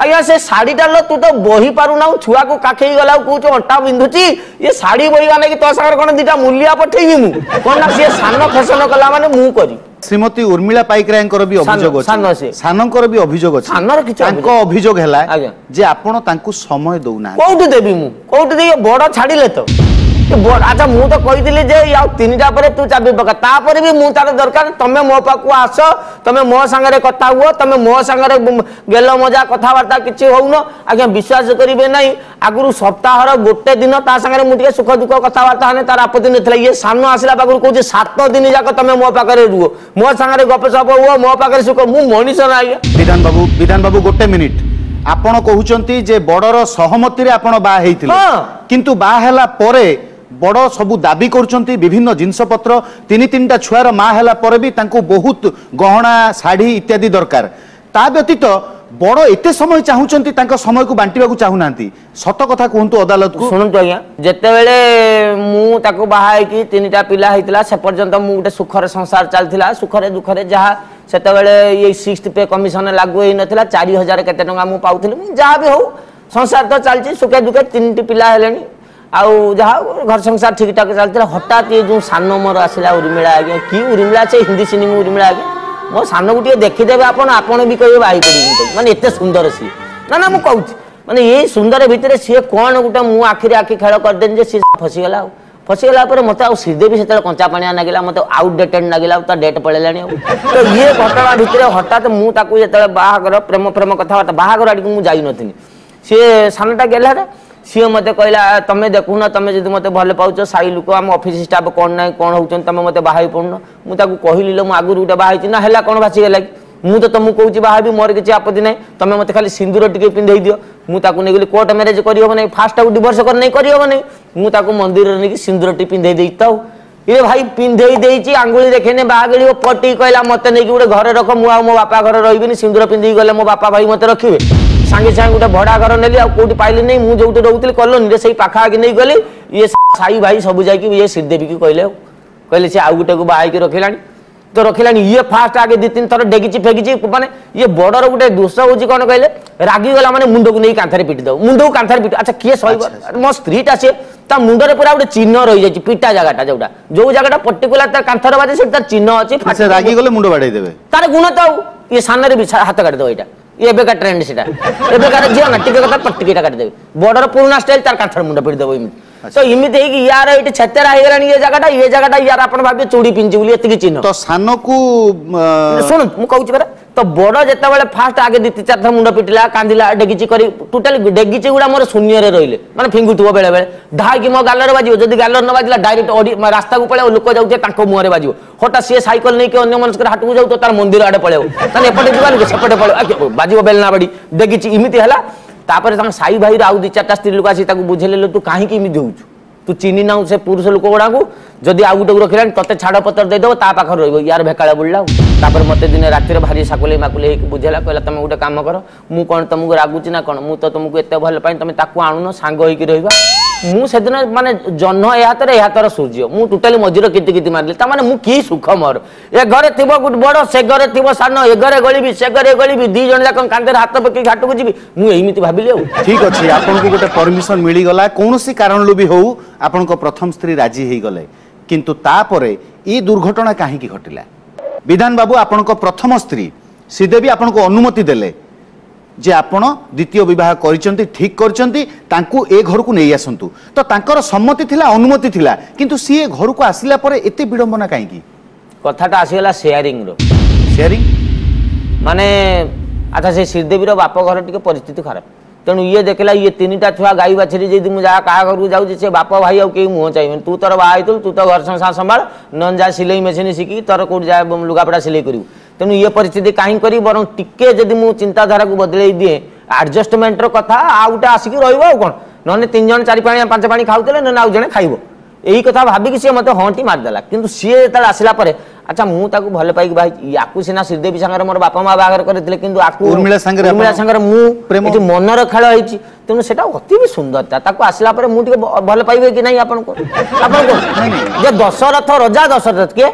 ଆଜ୍ଞା ସେ ଶାଢ଼ୀଟା ଲୋ ତୁ ତ ବହି ପାରୁନାହୁଁ ଛୁଆକୁ କାଖେଇ ଗଲା କହୁଛୁ ଅଣ୍ଟା ବିନ୍ଧୁଛି ଇଏ ଶାଢ଼ୀ ବୋହିବା ଲାଗି ତୋ ସାଙ୍ଗରେ କ'ଣ ଦୁଇଟା ମୂଲିଆ ପଠେଇବି ମୁଁ କ'ଣ ନା ସିଏ ସାନ ଖସନ କଲା ମାନେ ମୁଁ କରିବି ଶ୍ରୀମତୀ ଉର୍ମିଳା ପାଇକରାୟଙ୍କର ବି ଅଭିଯୋଗ ଅଛି ସାନଙ୍କର ବି ଅଭିଯୋଗ ଅଛି ସାନର କିଛି ତାଙ୍କ ଅଭିଯୋଗ ହେଲା ଯେ ଆପଣ ତାଙ୍କୁ ସମୟ ଦଉନାହାନ୍ତି କୋଉଠି ଦେବି ମୁଁ କୋଉଠି ଦେଇ ବଡ଼ ଛାଡ଼ିଲେ ତ ଆଚ୍ଛା ମୁଁ ତ କହିଥିଲି ଯେ ଆଉ ତିନିଟା ପରେ ତୁ ଚାବି ପକା ତାପରେ ବି ମୁଁ ତାର ଦରକାର ତମେ ମୋ ପାଖକୁ ଆସ ତମେ ମୋ ସାଙ୍ଗରେ କଥା ହୁଅ ତମେ ମୋ ସାଙ୍ଗରେ ଗେଲ ମଜା କଥାବାର୍ତ୍ତା କିଛି ହଉନ ଆଜ୍ଞା ବିଶ୍ୱାସ କରିବେ ନାହିଁ ଆଗରୁ ସପ୍ତାହର ଗୋଟେ ଦିନ ତା ସାଙ୍ଗରେ ମୁଁ ଟିକେ ସୁଖ ଦୁଃଖ କଥାବାର୍ତ୍ତା ହେଲେ ତାର ଆପତ୍ତି ନଥିଲା ଇଏ ସାନ ଆସିଲା ପାଖରୁ କହୁଛି ସାତ ଦିନ ଯାକ ତମେ ମୋ ପାଖରେ ରୁହ ମୋ ସାଙ୍ଗରେ ଗପସପ ହୁଅ ମୋ ପାଖରେ ସୁଖ ମୁଁ ମଣିଷ ନା ଆଜ୍ଞା ବିଧାନ ବାବୁ ବିଧାନ ବାବୁ ଗୋଟେ ମିନିଟ୍ ଆପଣ କହୁଛନ୍ତି ଯେ ବଡ଼ର ସହମତିରେ ଆପଣ ବାହା ହେଇଥିଲେ କିନ୍ତୁ ବାହା ହେଲା ପରେ বড় সবু দাবি করছেন বিভিন্ন জিনিসপত্র তিন তিনটা ছুয়ার মা হেলা পরে বি তাঁকু বহুত গহনা শাড়ি ইত্যাদি দরকার তা ব্যতীত বড় এতে সময় চাহুছেন তাঁর সময়কে বাঁটিবাকে চাহু না সত কথা কুহতু আদালত শুণতু আজ্ঞা যেতবে মু তাকে বাহা হয়েকি তিনটা পিলা হয়েছিল সে পর্যন্ত মু গোটে সুখরে সংসার চাল সুখরে দুঃখরে যা সেতবে এই সিক্সথ পে কমিশন লাগু হয়ে নথিলা চারি হাজার কেতে টাকা মু পাউলি যা বি হোক সংসার তো চালছি সুখে দুঃখে তিনটি পিলা হলে ଆଉ ଯାହା ଘର ସଂସାର ଠିକଠାକ ଚାଲିଥିଲା ହଠାତ୍ ଇଏ ଯେଉଁ ସାନ ମୋର ଆସିଲା ଉର୍ମିଳା ଆଜ୍ଞା କି ଉର୍ମିଳା ସେ ହିନ୍ଦୀ ସିନେମା ଉର୍ମିଳା ଆଜ୍ଞା ମୋ ସାନକୁ ଟିକେ ଦେଖିଦେବେ ଆପଣ ଆପଣ ବି କହିବେ ବାହି ପଡ଼ିବି ମାନେ ଏତେ ସୁନ୍ଦର ସିଏ ନା ନା ମୁଁ କହୁଛି ମାନେ ଏଇ ସୁନ୍ଦର ଭିତରେ ସିଏ କ'ଣ ଗୋଟେ ମୁଁ ଆଖିରେ ଆଖି ଖେଳ କରିଦେଲି ଯେ ସିଏ ଫସିଗଲା ଆଉ ଫସିଗଲା ପରେ ମୋତେ ଆଉ ଶ୍ରୀଦେବୀ ସେତେବେଳେ କଞ୍ଚା ପାଣିଆ ଲାଗିଲା ମୋତେ ଆଉଟଡେଟେଡ୍ ଲାଗିଲା ଆଉ ତା ଡେଟ୍ ପଳେଇଲାଣି ଆଉ ତ ଇଏ ଘଟଣା ଭିତରେ ହଠାତ୍ ମୁଁ ତାକୁ ଯେତେବେଳେ ବାହାଘର ପ୍ରେମ ପ୍ରେମ କଥାବାର୍ତ୍ତା ବାହାଘର ଆଡ଼ିକି ମୁଁ ଯାଇନଥିଲି ସିଏ ସାନଟା ଗେଲାରେ ସିଏ ମୋତେ କହିଲା ତମେ ଦେଖୁନ ତମେ ଯଦି ମୋତେ ଭଲ ପାଉଛ ସାଇ ଲୋକ ଆମ ଅଫିସ୍ ଷ୍ଟାଫ୍ କ'ଣ ନାହିଁ କ'ଣ ହେଉଛନ୍ତି ତମେ ମୋତେ ବାହାରି ପଡ଼ୁନ ମୁଁ ତାକୁ କହିଲି ମୁଁ ଆଗରୁ ଗୋଟେ ବାହାରିଛି ନା ହେଲା କ'ଣ ଭାସିଗଲା କି ମୁଁ ତ ତମକୁ କହୁଛି ବାହାବି ମୋର କିଛି ଆପତ୍ତି ନାହିଁ ତମେ ମୋତେ ଖାଲି ସିନ୍ଦୁର ଟିକେ ପିନ୍ଧେଇ ଦିଅ ମୁଁ ତାକୁ ନେଇଗଲି କୋର୍ଟ ମ୍ୟାରେଜ୍ କରିହେବ ନାହିଁ ଫାଷ୍ଟ ତାକୁ ଡିଭୋର୍ସ କରି ନେଇ କରିହେବ ନାହିଁ ମୁଁ ତାକୁ ମନ୍ଦିରରେ ନେଇକି ସିନ୍ଦୁରଟି ପିନ୍ଧେଇ ଦେଇଥାଉ ଇଏ ଭାଇ ପିନ୍ଧେଇ ଦେଇଛି ଆଙ୍ଗୁଳି ଦେଖେଇନେ ବାହାଗିଳି ଓ ପଟି କହିଲା ମୋତେ ନେଇକି ଗୋଟେ ଘରେ ରଖ ମୁଁ ଆଉ ମୋ ବାପା ଘରେ ରହିବିନି ସିନ୍ଦୁର ପିନ୍ଧିକି ଗଲେ ମୋ ବାପା ଭାଇ ମୋତେ ରଖିବେ ସାଙ୍ଗେ ସାଙ୍ଗେ ଗୋଟେ ଭଡ଼ା ଘର ନେଲି ଆଉ କୋଉଠି ପାଇଲି ନାହିଁ ମୁଁ ଯୋଉଠି ରହୁଥିଲି କଲୋନୀରେ ସେଇ ପାଖାପାଖି ନେଇଗଲି ଇଏ ସାଇ ଭାଇ ସବୁ ଯାଇକି ଇଏ ଶ୍ରୀଦେବୀକି କହିଲେ ଆଉ କହିଲେ ସେ ଆଉ ଗୋଟେକୁ ବାହା ହେଇକି ରଖିଲାଣି ତ ରଖିଲାଣି ଇଏ ଫାଷ୍ଟ ଆଗେ ଦୁଇ ତିନି ଥର ଡେଗିଛି ଫେଗିଛି ମାନେ ଇଏ ବଡ଼ର ଗୋଟେ ଦୋଷ ହେଉଛି କ'ଣ କହିଲେ ରାଗିଗଲା ମାନେ ମୁଣ୍ଡକୁ ନେଇ କାନ୍ଥରେ ପିଟି ଦେବ ମୁଣ୍ଡକୁ କାନ୍ଥରେ ପିଟି ଆଚ୍ଛା କିଏ ସହିବ ମୋ ସ୍ତ୍ରୀଟା ସିଏ ତା ମୁଣ୍ଡରେ ପୁରା ଗୋଟେ ଚିହ୍ନ ରହିଯାଇଛି ପିଟା ଜାଗାଟା ଯୋଉଟା ଯୋଉ ଜାଗାଟା ପର୍ଟିକୁଲାର ତା କାନ୍ଥର ବାଜି ସେଠି ତାର ଚିହ୍ନ ଅଛି ରାଗିଗଲେ ମୁଣ୍ଡ ବାଡ଼େଇ ଦେବେ ତାର ଗୁଣ ତ ଆଉ ଇଏ ସାମ୍ନାରେ ବି ହାତ କାଟିଦେବ ଏଇଟା এবেকার ট্রেন্ড সেটা এবেকার ঝিও না টিকে কথা পট্টিকিটা কাটি দেবে বর্ডার পুরোনা স্টাইল তার কাঁথার মুন্ডা পেড়ে দেবো এমনি তো ଏମିତି ହେଇକି ୟାର ଏଇଠି ଛେତେରା ହେଇଗଲାଣି ଇଏ ଜାଗାଟା ଇଏ ଜାଗାଟା ୟାର ଆପଣ ଭାବିବେ ଚୁଡ଼ି ପିନ୍ଧିଛି ବୋଲି ଏତିକି ଚିହ୍ନ ତ ସାନକୁ ଶୁଣନ୍ତୁ ମୁଁ କହୁଛି ପରା ତ ବଡ଼ ଯେତେବେଳେ ଫାଷ୍ଟ ଆଗେ ଦୁଇ ତିନି ଚାରିଥର ମୁଣ୍ଡ ପିଟିଲା କାନ୍ଦିଲା ଡେଗିଚି କରି ଟୋଟାଲି ଡେଗିଚି ଗୁଡ଼ା ମୋର ଶୂନ୍ୟରେ ରହିଲେ ମାନେ ଫିଙ୍ଗୁଥିବ ବେଳେବେଳେ ଧାଇକି ମୋ ଗାଲରେ ବାଜିବ ଯଦି ଗାଲରେ ନ ବାଜିଲା ଡାଇରେକ୍ଟ ରାସ୍ତାକୁ ପଳେଇବ ଲୋକ ଯାଉଥିବେ ତାଙ୍କ ମୁହଁରେ ବାଜିବ ହଠାତ୍ ସିଏ ସାଇକେଲ ନେଇକି ଅନ୍ୟ ମନସ୍କର ହାଟକୁ ଯାଉଥିବ ତାର ମନ୍ଦିର ଆଡ଼େ ପଳେଇବ ତାହେଲେ ଏପଟେ ଯିବାନି ସେପଟେ ପଳେଇବ ବାଜିବ ବେଲନା ବାଡ଼ି ଡେଗିଚି ଏମିତି ହେଲା ତାପରେ ତାଙ୍କ ସାଇ ଭାଇର ଆଉ ଦୁଇ ଚାରିଟା ସ୍ତ୍ରୀ ଲୋକ ଆସି ତାକୁ ବୁଝେଇଲେ ତୁ କାହିଁକି ଏମିତି ହେଉଛୁ ତୁ ଚିହ୍ନି ନାହୁଁ ସେ ପୁରୁଷ ଲୋକ ଗୁଡ଼ାଙ୍କୁ ଯଦି ଆଉ ଗୋଟେ ରଖିଲାଣି ତତେ ଛାଡ଼ପତ୍ର ଦେଇଦେବ ତା ପାଖରେ ରହିବ ୟାର ଭେକାଳିଆ ବୁଲିଲା ତାପରେ ମୋତେ ଦିନେ ରାତିରେ ଭାରି ସାକୁଲେଇ ମାକୁଲେଇ ହେଇକି ବୁଝେଇଲା କହିଲା ତମେ ଗୋଟେ କାମ କର ମୁଁ କ'ଣ ତମକୁ ରାଗୁଛି ନା କ'ଣ ମୁଁ ତ ତମକୁ ଏତେ ଭଲ ପାଏ ତମେ ତାକୁ ଆଣୁନ ସାଙ୍ଗ ହେଇକି ରହିବା ମୁଁ ସେଦିନ ମାନେ ଜହ୍ନ ଏ ହାତରେ ଏ ହାତର ସୂର୍ଯ୍ୟ ମୁଁ ଟୋଟାଲି ମଝିର କିତି କିତି ମାରିଲି ତା ମାନେ ମୁଁ କି ସୁଖ ମୋର ଏ ଘରେ ଥିବ ଗୋଟେ ବଡ଼ ସେ ଘରେ ଥିବ ସାନ ଏ ଘରେ ଗଳିବି ସେ ଘରେ ଗଳିବି ଦୁଇ ଜଣ ଯାକ କାନ୍ଧରେ ହାତ ପକେଇ ଘାଟକୁ ଯିବି ମୁଁ ଏମିତି ଭାବିଲି ଆଉ ଠିକ୍ ଅଛି ଆପଣଙ୍କୁ ଗୋଟେ ପରମିଶନ ମିଳିଗଲା କୌଣସି କାରଣରୁ ବି ହଉ ଆପଣଙ୍କ ପ୍ରଥମ ସ୍ତ୍ରୀ ରାଜି ହେଇଗଲେ କିନ୍ତୁ ତାପରେ ଏଇ ଦୁର୍ଘଟଣା କାହିଁକି ଘଟିଲା ବିଧାନ ବାବୁ ଆପଣଙ୍କ ପ୍ରଥମ ସ୍ତ୍ରୀ ଶ୍ରୀଦେବୀ ଆପଣଙ୍କୁ ଅନୁମତି ଦେଲେ যে আপন দ্বিতীয় বিবাহ করছেন ঠিক করছেন তাঁকু এ ঘরক নিয়ে আসন্তু তো তাঁকর সম্মতি লা অনুমতি লা কিন্তু সি এ ঘরক আসিলা পরে এত বিড়ম্বনা কী কথাটা আসিগলা সেয়ারিংর সেয়ারিং মানে আচ্ছা সে শ্রীদেবীর বাপ ঘর টিকে পরিস্থিতি খারাপ তেমন ইয়ে দেখলা ইয়ে তিনটা ছুয়া গাই বাছুরি যদি মু যা কাহা ঘরক যাচ্ছি সে বাপ ভাই আউ কেউ মুহ চাইবেন তু তোর বাহা হয়েছিল তু তো ঘর সংসার সম্ভাল নন যা সিলাই মেশিন শিখি তোর কোটি যা লুগাপড়া সিলাই করবু तेणु ये परिस्थिति कहीं कर चिंताधारा को बदल दिए आडजस्टमेंटर कथ आ गए आसिक रोब कौन ना तीन जन चार पाँच पाँच पा खाऊ ना आज जे खाइब यही कथ भाविक सी मतलब हंटी मारदेला कि सी जो आसला अच्छा मुझे भल पाई भाई आपको सीना श्रीदेवी सागर मोर बापा माँ बाहर करते कि उर्मिला सागर होती तेनालीराम अति भी सुंदरता आसला मुझे भल पाइबे कि ना आप दशरथ रजा दशरथ किए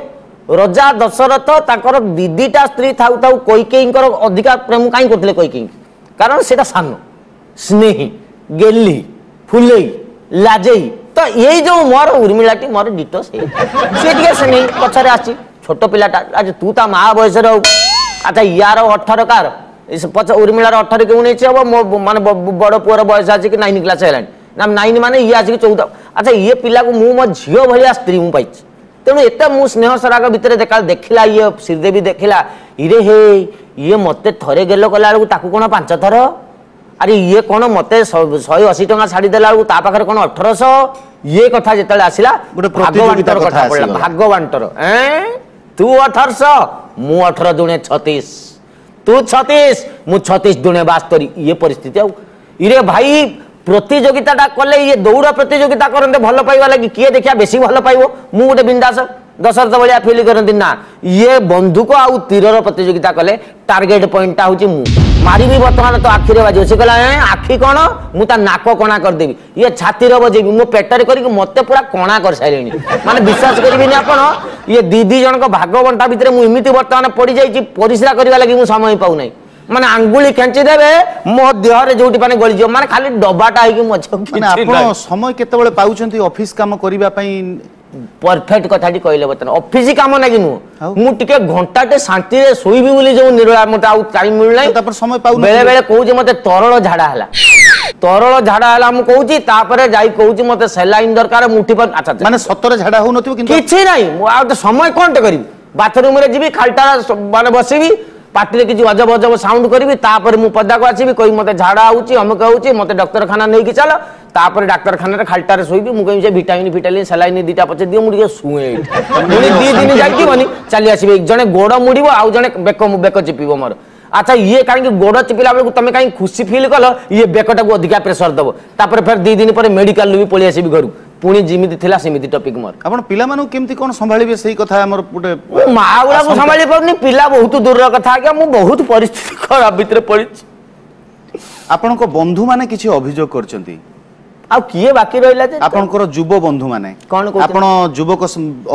ରଜା ଦଶରଥ ତାଙ୍କର ଦିଦିଟା ସ୍ତ୍ରୀ ଥାଉ ଥାଉ କୈକେୟୀଙ୍କର ଅଧିକା ପ୍ରେମ କାହିଁ କରୁଥିଲେ କୈକେୟୀ କାରଣ ସେଇଟା ସାନ ସ୍ନେହୀ ଗେଲି ଫୁଲେଇ ଲାଜେଇ ତ ଏଇ ଯେଉଁ ମୋର ଉର୍ମିଳାଟି ମୋର ଡିଟୋ ସେ ସେ ଟିକେ ସ୍ନେହୀ ପଛରେ ଆସିଛି ଛୋଟ ପିଲାଟା ଆଚ୍ଛା ତୁ ତା ମା ବୟସରେ ହଉ ଆଚ୍ଛା ୟାର ଅଠର କାର ପଛ ଉର୍ମିଳାର ଅଠର କି ଉଣେଇଶ ହବ ମୋ ମାନେ ବଡ଼ ପୁଅର ବୟସ ଆସିକି ନାଇନ୍ କ୍ଲାସ୍ ହେଲାଣି ନା ନାଇନ୍ ମାନେ ଇଏ ଆସିକି ଚଉଦ ଆଚ୍ଛା ଇଏ ପିଲାକୁ ମୁଁ ମୋ ଝିଅ ଭଳିଆ ସ୍ତ୍ରୀ ମୁଁ ପାଇଛି ତେଣୁ ଏତେ ମୁଁ ସ୍ନେହ ସରାଗ ଭିତରେ ଦେଖା ଦେଖିଲା ଇଏ ଶ୍ରୀଦେବୀ ଦେଖିଲା ଇରେ ହେ ଇଏ ମୋତେ ଥରେ ଗେଲ କଲାବେଳକୁ ତାକୁ କ'ଣ ପାଞ୍ଚ ଥର ଆରେ ଇଏ କ'ଣ ମୋତେ ଶହେ ଅଶୀ ଟଙ୍କା ଶାଢ଼ୀ ଦେଲା ବେଳକୁ ତା ପାଖରେ କ'ଣ ଅଠରଶହ ଇଏ କଥା ଯେତେବେଳେ ଆସିଲା ଗୋଟେ ଭାଗବାଣ୍ଟର କଥା ପଡ଼ିଲା ଭାଗବାଣ୍ଟର ଏଁ ତୁ ଅଠରଶହ ମୁଁ ଅଠର ଦୁଣେ ଛତିଶ ତୁ ଛତିଶ ମୁଁ ଛତିଶ ଦୁଣେ ବାସ୍ତରୀ ଇଏ ପରିସ୍ଥିତି ଆଉ ଇରେ ଭାଇ ପ୍ରତିଯୋଗିତାଟା କଲେ ଇଏ ଦୌଡ଼ ପ୍ରତିଯୋଗିତା କରନ୍ତେ ଭଲ ପାଇବା ଲାଗି କିଏ ଦେଖିବା ବେଶୀ ଭଲ ପାଇବ ମୁଁ ଗୋଟେ ବିନ୍ଦାସ ଦଶରଥ ଭଳିଆ ଫିଲ୍ କରନ୍ତି ନା ଇଏ ବନ୍ଧୁକ ଆଉ ତୀରର ପ୍ରତିଯୋଗିତା କଲେ ଟାର୍ଗେଟ ପଏଣ୍ଟଟା ହେଉଛି ମୁଁ ମାରିବି ବର୍ତ୍ତମାନ ତ ଆଖିରେ ବାଜିବ ସେ କହିଲା ଆଖି କ'ଣ ମୁଁ ତା ନାକ କଣା କରିଦେବି ଇଏ ଛାତିରେ ବଜେଇବି ମୋ ପେଟରେ କରିକି ମୋତେ ପୁରା କଣା କରିସାରିଲେଣି ମାନେ ବିଶ୍ୱାସ କରିବେନି ଆପଣ ଇଏ ଦି ଦି ଜଣଙ୍କ ଭାଗ ବଣ୍ଟା ଭିତରେ ମୁଁ ଏମିତି ବର୍ତ୍ତମାନ ପଡ଼ିଯାଇଛି ପରିସ୍ରା କରିବା ଲାଗି ମୁଁ ସମୟ ପାଉନାହିଁ মানে আঙ্গুলি ଖେଞ୍ଚି ଦେବେ ମୋ ଦେହରେ ଯୋଉଠି ମାନେ ଗଳିଯିବ ମାନେ ଖାଲି ଡବାଟା ହେଇକି ମୋ ଆପଣ ସମୟ କେତେବେଳେ ପାଉଛନ୍ତି ଅଫିସ କାମ କରିବା ପାଇଁ ପରଫେକ୍ଟ କଥାଟି କହିଲେ ବର୍ତ୍ତମାନ ଅଫିସ କାମ ନାଗି ନୁହଁ ମୁଁ ଟିକେ ଘଣ୍ଟାଟେ ଶାନ୍ତିରେ ଶୋଇବି ବୋଲି ଯୋଉ ନିରୋଳା ମତେ ଆଉ ଟାଇମ ମିଳୁନାହିଁ ତାପରେ ସମୟ ପାଉ ବେଳେ ବେଳେ କହୁଛି ମତେ ତରଳ ଝାଡା ହେଲା ତରଳ ଝାଡା ହେଲା ମୁଁ କହୁଛି ତାପରେ ଯାଇ କହୁଛି ମତେ ସେଲାଇନ ଦରକାର ମୁଁ ଉଠି ପାରୁନି ଆଚ୍ଛା ମାନେ ସତରେ ଝାଡା ହଉନଥିବ କିନ୍ତୁ କିଛି ନାହିଁ ମୁଁ ଆଉ ସମୟ କଣଟେ କରିବି ବାଥରୁମରେ ଯିବି ଖାଲିଟା ମାନେ ବସିବି पार्टी किसी अजब अजब साउंड करी मु पदाक आसवि कही मत झाड़ा होमुक होते डाक्तखाना नहीं कि चल तापर डाक्तखाना खाल्टार शोबी मुझे भिटामिन फिटामिन सालाइन दीटा पचे दिए मुझे शुए दी दिन जाकि चली आसवे जड़े गोड़ मुड़ब आउ जे बेक बेक चिपी मोर अच्छा ये कहीं गोड़ चिपिला बेलू तुम कहीं खुशी फिल कल ये बेकटा को अधिका प्रेसर दबर फिर दिदिन पर मेडिका भी पलि आस घर ପୁଣି ଯେମିତି ଥିଲା ସେମିତି ଟପିକ୍ ମୋର ଆପଣ ପିଲାମାନଙ୍କୁ କେମିତି କ'ଣ ସମ୍ଭାଳିବେ ସେଇ କଥା ଆମର ଗୋଟେ ମା ଗୁଡ଼ାକୁ ସମ୍ଭାଳି ପାରୁନି ପିଲା ବହୁତ ଦୂରର କଥା ଆଜ୍ଞା ମୁଁ ବହୁତ ପରିସ୍ଥିତି ଖରାପ ଭିତରେ ପଡ଼ିଛି ଆପଣଙ୍କ ବନ୍ଧୁମାନେ କିଛି ଅଭିଯୋଗ କରିଛନ୍ତି ଆଉ କିଏ ବାକି ରହିଲା ଯେ ଆପଣଙ୍କର ଯୁବ ବନ୍ଧୁମାନେ କ'ଣ ଆପଣ ଯୁବକ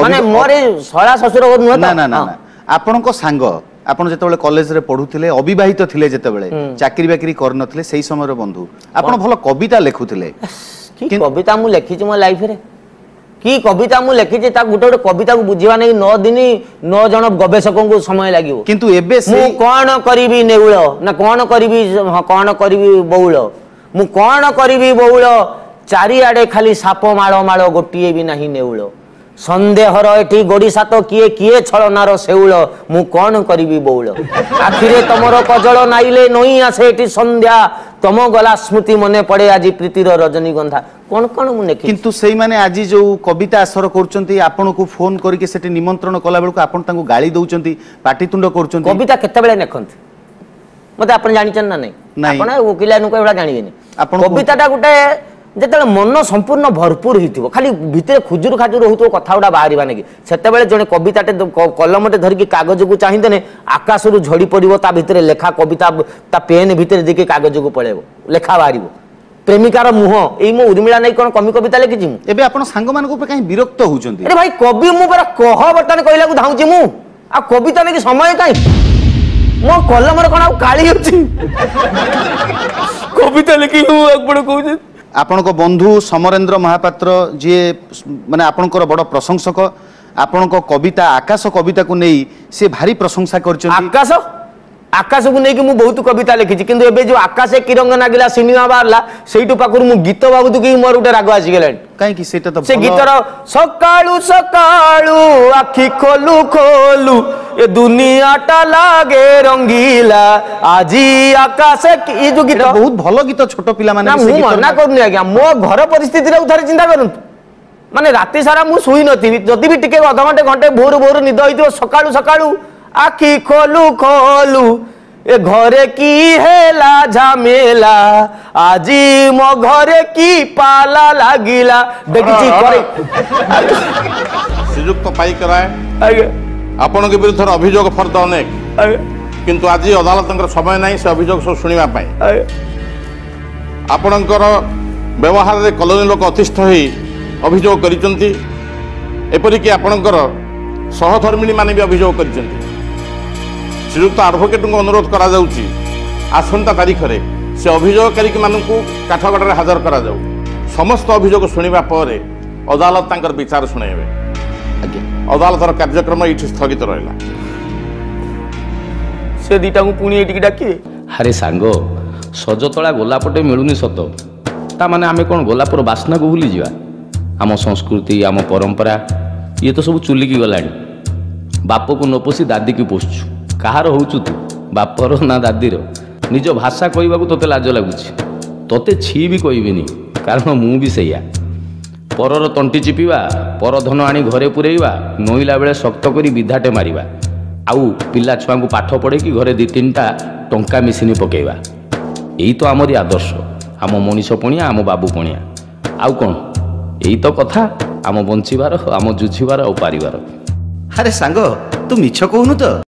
ମାନେ ମୋର ଶଳା ଶ୍ୱଶୁର ନୁହେଁ ନା ନା ନା ଆପଣଙ୍କ ସାଙ୍ଗ ଆପଣ ଯେତେବେଳେ କଲେଜରେ ପଢୁଥିଲେ ଅବିବାହିତ ଥିଲେ ଯେତେବେଳେ ଚାକିରି ବାକିରି କରିନଥିଲେ ସେଇ ସମୟର ବନ୍ଧୁ ଆପଣ ଭଲ କବିତା ଲେଖୁଥିଲେ କି କବିତା ମୁଁ ଲେଖିଛି ମୋ ଲାଇଫରେ କି କବିତା ମୁଁ ଲେଖିଛି ତାକୁ ଗୋଟେ ଗୋଟେ କବିତାକୁ ବୁଝିବା ନେଇ ନଅ ଦିନ ନଅ ଜଣ ଗବେଷକଙ୍କୁ ସମୟ ଲାଗିବ କିନ୍ତୁ ଏବେ ମୁଁ କଣ କରିବି ନେଉଳ ନା କଣ କରିବି କଣ କରିବି ବଉଳ ମୁଁ କଣ କରିବି ବଉଳ ଚାରିଆଡେ ଖାଲି ସାପ ମାଳ ମାଳ ଗୋଟିଏ ବି ନାହିଁ ନେଉଳ ସନ୍ଦେହର ଏଠି ଗୋଡ଼ିସାତ କିଏ କିଏ ଛଳନାର ଶେଉଳ ମୁଁ କ'ଣ କରିବି ବଉଳ ଆଖିରେ ତମର କଜଳ ନାଇଲେ ନଇଁ ଆସେ ଏଠି ସନ୍ଧ୍ୟା ତମ ଗଲା ସ୍ମୃତି ମନେ ପଡ଼େ ଆଜି ପ୍ରୀତିର ରଜନୀଗନ୍ଧା କ'ଣ କ'ଣ ମୁଁ ଲେଖି କିନ୍ତୁ ସେଇମାନେ ଆଜି ଯେଉଁ କବିତା ଆସର କରୁଛନ୍ତି ଆପଣଙ୍କୁ ଫୋନ୍ କରିକି ସେଠି ନିମନ୍ତ୍ରଣ କଲାବେଳକୁ ଆପଣ ତାଙ୍କୁ ଗାଳି ଦେଉଛନ୍ତି ପାଟିତୁଣ୍ଡ କରୁଛନ୍ତି କବିତା କେତେବେଳେ ଲେଖନ୍ତି ମୋତେ ଆପଣ ଜାଣିଛନ୍ତି ନା ନାଇଁ ଆପଣ ଓକିଲାନଙ୍କୁ ଏଭଳିଆ ଜାଣିବେନି କବିତାଟା ଗୋଟେ ଯେତେବେଳେ ମନ ସମ୍ପୂର୍ଣ୍ଣ ଭରପୁର ହେଇଥିବ ଖାଲି ଭିତରେ ଖୁଜୁରୁ ଖାଜୁରୁ ହେଉଥିବ କଥା ଗୁଡ଼ା ବାହାରିବାନି କି ସେତେବେଳେ ଜଣେ କବିତାଟେ କଲମଟେ ଧରିକି କାଗଜକୁ ଚାହିଁଦେନେ ଆକାଶରୁ ଝଡ଼ି ପଡ଼ିବ ତା ଭିତରେ ଲେଖା କବିତା ତା ପେନ୍ ଭିତରେ ଦେଇକି କାଗଜକୁ ପଳେଇବ ଲେଖା ବାହାରିବ ପ୍ରେମିକାର ମୁହଁ ଏଇ ମୁଁ ଉର୍ମିଳା ନାଇଁ କ'ଣ କମି କବିତା ଲେଖିଛି ମୁଁ ଏବେ ଆପଣ ସାଙ୍ଗମାନଙ୍କ ଉପରେ କାହିଁ ବିରକ୍ତ ହେଉଛନ୍ତି ଆରେ ଭାଇ କବି ମୁଁ ପରା କହ ବର୍ତ୍ତମାନ କହିଲାକୁ ଧାଉଁଛି ମୁଁ ଆଉ କବିତା ନେଇକି ସମୟ କାହିଁ ମୋ କଲମରେ କ'ଣ ଆଉ କାଳି ଅଛି କବିତା ଲେଖିକି ମୁଁ ଆପଣ କହୁଛନ୍ତି ଆପଣଙ୍କ ବନ୍ଧୁ ସମରେନ୍ଦ୍ର ମହାପାତ୍ର ଯିଏ ମାନେ ଆପଣଙ୍କର ବଡ଼ ପ୍ରଶଂସକ ଆପଣଙ୍କ କବିତା ଆକାଶ କବିତାକୁ ନେଇ ସେ ଭାରି ପ୍ରଶଂସା କରିଛନ୍ତି ଆକାଶ ଆକାଶକୁ ନେଇକି ମୁଁ ବହୁତ କବିତା ଲେଖିଛି କିନ୍ତୁ ଏବେ ଯେଉଁ ଆକାଶ କିରଙ୍ଗ ନାଗିଲା ସିନେମା ବାହାରିଲା ସେଇଠୁ ପାଖରୁ ମୁଁ ଗୀତ ଭାବୁଥିକି ମୋର ଗୋଟେ ରାଗ ଆସିଗଲାଣି କାହିଁକି ସେଇଟା ତ ସେ ଗୀତର ସକାଳୁ ସକାଳୁ ଆଖି ଖୋଲୁ ଖୋଲୁ ଏ ଦୁନିଆଟା ଲାଗେ ରଙ୍ଗିଲା ଆଜି ଆକାଶ ଏ ଯୋଉ ଗୀତ ବହୁତ ଭଲ ଗୀତ ଛୋଟ ପିଲାମାନେ ମୁଁ ମନା କରୁନି ଆଜ୍ଞା ମୋ ଘର ପରିସ୍ଥିତିରେ ଥରେ ଚିନ୍ତା କରନ୍ତୁ ମାନେ ରାତି ସାରା ମୁଁ ଶୋଇ ନଥିବି ଯଦି ବି ଟିକେ ଅଧଘଣ୍ଟେ ଘଣ୍ଟେ ଭୋରୁ ଭୋରୁ ନିଦ ହେଇଥିବ ସକାଳୁ ସକାଳୁ আখি খোলু খোলু এ ঘরে কি হেলা ঝামেলা আজি মো ঘরে কি পালা লাগিলা দেখছি করে ଶ୍ରୀଯୁକ୍ତ ପାଇକ ରାୟ ଆପଣଙ୍କ ବିରୁଦ୍ଧରେ ଅଭିଯୋଗ ଫର୍ଦ୍ଦ ଅନେକ କିନ୍ତୁ ଆଜି ଅଦାଲତଙ୍କର ସମୟ ନାହିଁ ସେ ଅଭିଯୋଗ ସବୁ ଶୁଣିବା ପାଇଁ ଆପଣଙ୍କର ବ୍ୟବହାରରେ କଲୋନୀ ଲୋକ ଅତିଷ୍ଠ ହୋଇ ଅଭିଯୋଗ କରିଛନ୍ତି ଏପରିକି ଆପଣଙ୍କର ସହଧର୍ମିଣୀମାନେ ବି ଅଭିଯୋଗ କରିଛନ୍ତି ଶ୍ରୀଯୁକ୍ତ ଆଡ଼ଭୋକେଟଙ୍କୁ ଅନୁରୋଧ କରାଯାଉଛି ଆସନ୍ତା ତାରିଖରେ ସେ ଅଭିଯୋଗକାରୀମାନଙ୍କୁ କାଠଗଡ଼ାରେ ହାଜର କରାଯାଉ ସମସ୍ତ ଅଭିଯୋଗ ଶୁଣିବା ପରେ ଅଦାଲତ ତାଙ୍କର ବିଚାର ଶୁଣାଇବେ ଅଦାଲତର କାର୍ଯ୍ୟକ୍ରମ ଏଇଠି ସ୍ଥଗିତ ରହିଲା ସେ ଦୁଇଟାକୁ ପୁଣି ଏଇଠିକି ଡାକିବେ ଆରେ ସାଙ୍ଗ ସଜତଳା ଗୋଲାପଟେ ମିଳୁନି ସତ ତା ମାନେ ଆମେ କ'ଣ ଗୋଲାପର ବାସ୍ନାକୁ ଭୁଲିଯିବା ଆମ ସଂସ୍କୃତି ଆମ ପରମ୍ପରା ଇଏ ତ ସବୁ ଚୁଲିକି ଗଲାଣି ବାପକୁ ନ ପୋଷି ଦାଦିକି ପୋଷୁଛୁ କାହାର ହେଉଛୁ ତୁ ବାପର ନା ଦାଦିର ନିଜ ଭାଷା କହିବାକୁ ତୋତେ ଲାଜ ଲାଗୁଛି ତୋତେ ଛି ବି କହିବିନି କାରଣ ମୁଁ ବି ସେଇଆ ପରର ତଣ୍ଟି ଚିପିବା ପର ଧନ ଆଣି ଘରେ ପୁରେଇବା ନୋଇଲା ବେଳେ ଶକ୍ତ କରି ବିଧାଟେ ମାରିବା ଆଉ ପିଲା ଛୁଆଙ୍କୁ ପାଠ ପଢ଼େଇକି ଘରେ ଦୁଇ ତିନିଟା ଟଙ୍କା ମିଶିନି ପକାଇବା ଏଇ ତ ଆମରି ଆଦର୍ଶ ଆମ ମଣିଷ ପଣିଆ ଆମ ବାବୁ ପଣିଆ ଆଉ କ'ଣ ଏଇ ତ କଥା ଆମ ବଞ୍ଚିବାର ଆମ ଜୁଝିବାର ଆଉ ପାରିବାର ଆରେ ସାଙ୍ଗ ତୁ ମିଛ କହୁନୁ ତ